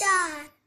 star.